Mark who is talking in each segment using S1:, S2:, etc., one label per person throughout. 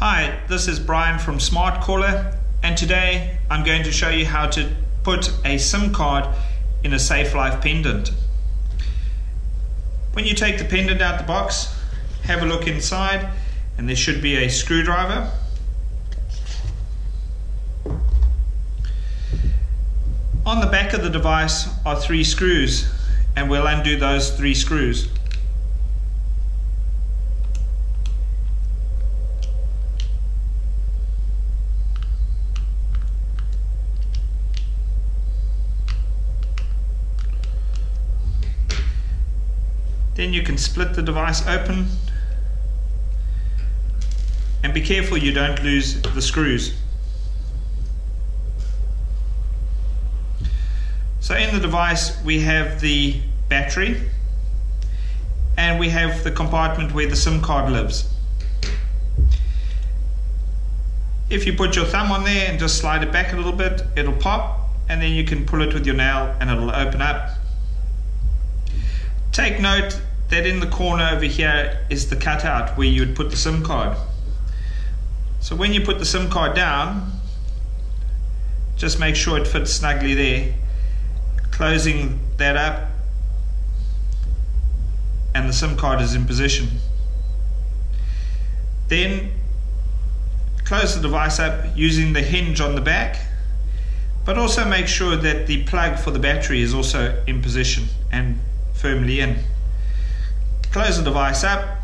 S1: Hi, this is Brian from SmartCaller and today I'm going to show you how to put a SIM card in a Safelife pendant. When you take the pendant out the box, have a look inside and there should be a screwdriver. On the back of the device are three screws and we'll undo those three screws. Then you can split the device open and be careful you don't lose the screws. So in the device we have the battery and we have the compartment where the SIM card lives. If you put your thumb on there and just slide it back a little bit, it'll pop and then you can pull it with your nail and it'll open up. Take note that in the corner over here is the cutout where you would put the SIM card. So when you put the SIM card down, just make sure it fits snugly there. Closing that up and the SIM card is in position. Then close the device up using the hinge on the back but also make sure that the plug for the battery is also in position and firmly in. Close the device up,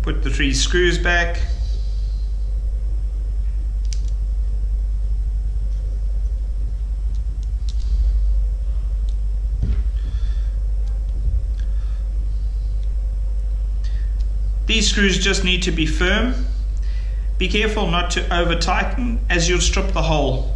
S1: put the three screws back, These screws just need to be firm. Be careful not to over tighten as you'll strip the hole.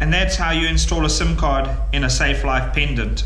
S1: And that's how you install a SIM card in a Safelife pendant.